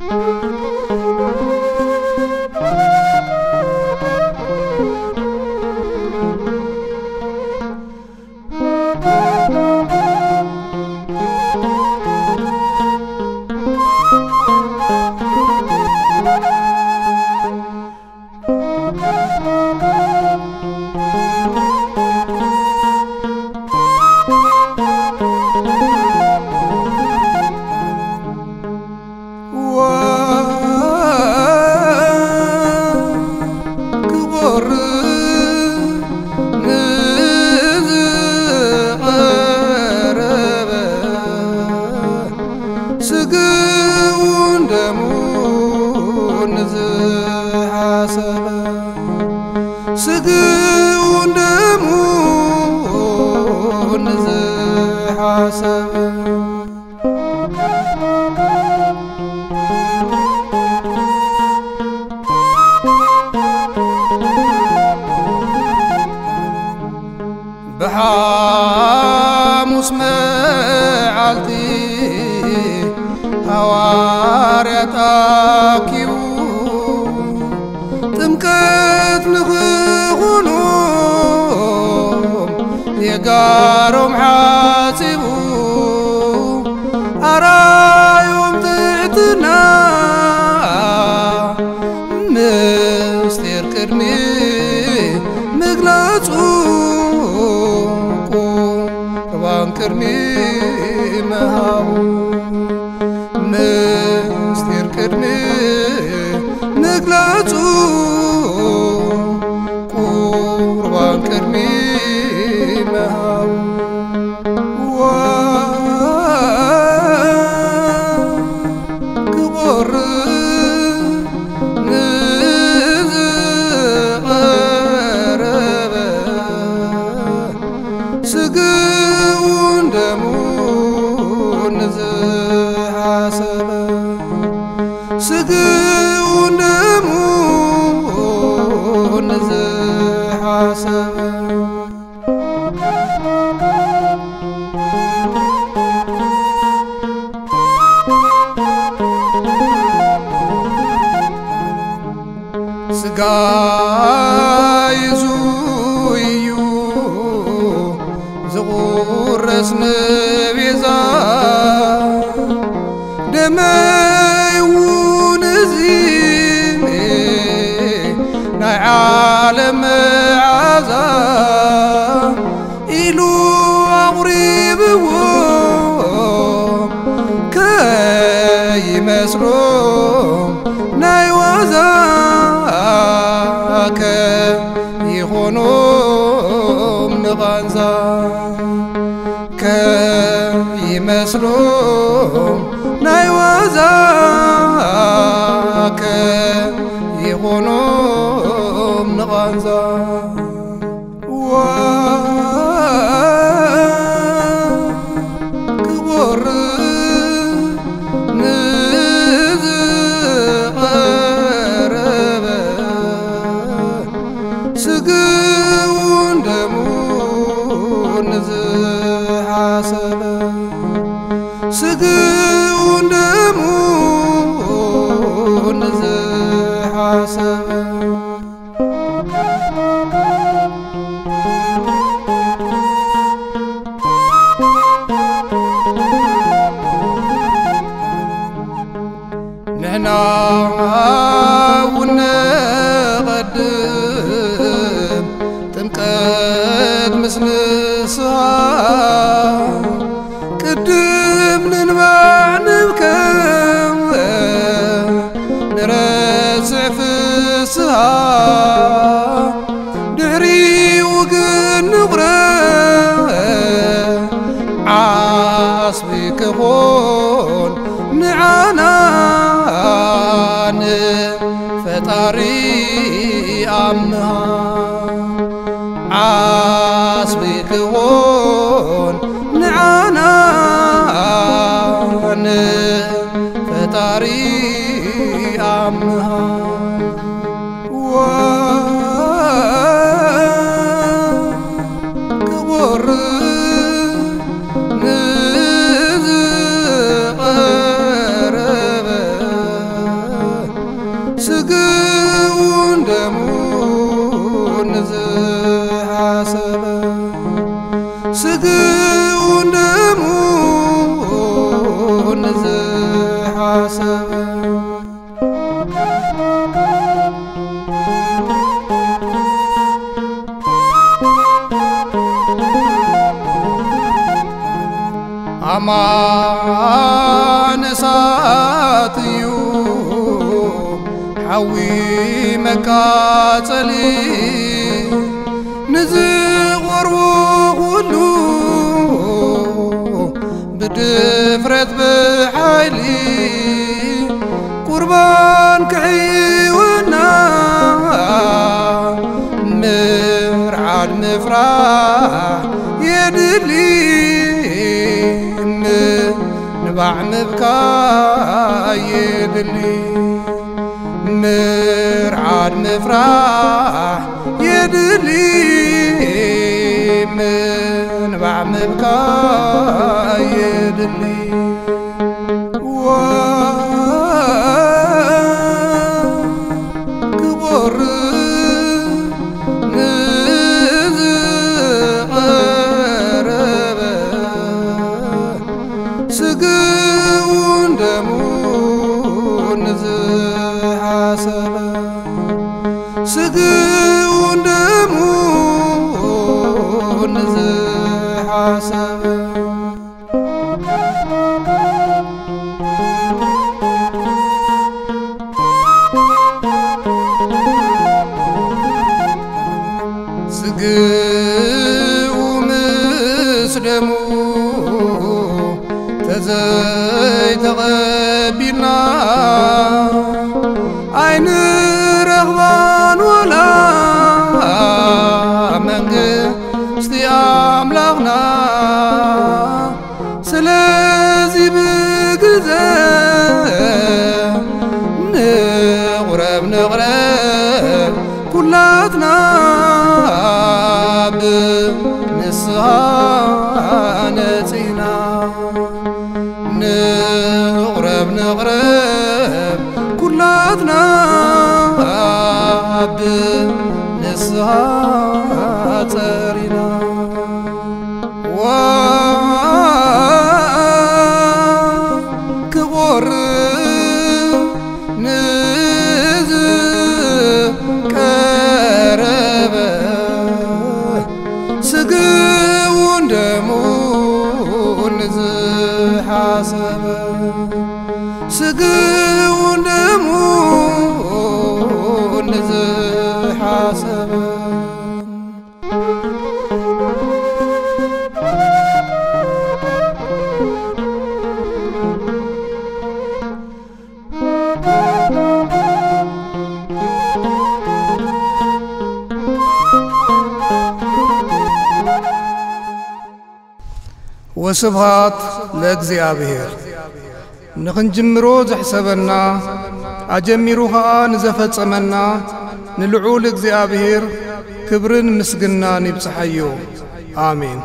Música ንዝሓሰበ ስግውን ደሙን ንዝሓሰበ ብሓሙስ መዓልቲ ሃዋርያት ተኣኪቡ የጋሮም ሓፂቡ ኣራዮም ትሕትና ምስጢር ቅድሚ ምግላጹ ቁርባን ቅድሚ ስጋ ይዙ እዩ ዝቑረስ ንቤዛ ደመይ እውን እዚ ናይ ዓለም መዓዛ ኢሉ ኣቑሪብዎ ከይመስሎም ንቓንዛ ከይመስሎም ናይ ዋዛ Vaishnava عصبي كون نعانا فطري ስግውን ደሙን ዝሓሰበ አማን እሳት እዩ ሓዊ بدفرت بحيلي قربان كعيونا مرعد مفرح يدلي. نبع مبكى يدلي. مرعد مفرح يدلي. ምንባዕ ምብካይ የድሊ ክቆር ንዝቐረበ ስግውን ደሙን ዝሓሰበ ስግውን ደሙን possible. كلاتنا بنسانتنا نغرب نغرب كلاتنا بنسانتنا ዝሓሰበ ስግውን ወስብሃት ለእግዚአብሔር ንኽንጅምሮ ዘሕሰበና ኣጀሚሩ ኸዓ ንዘፈጸመና ንልዑል እግዚኣብሔር ክብርን ምስግናን ይብጽሐዮ ኣሜን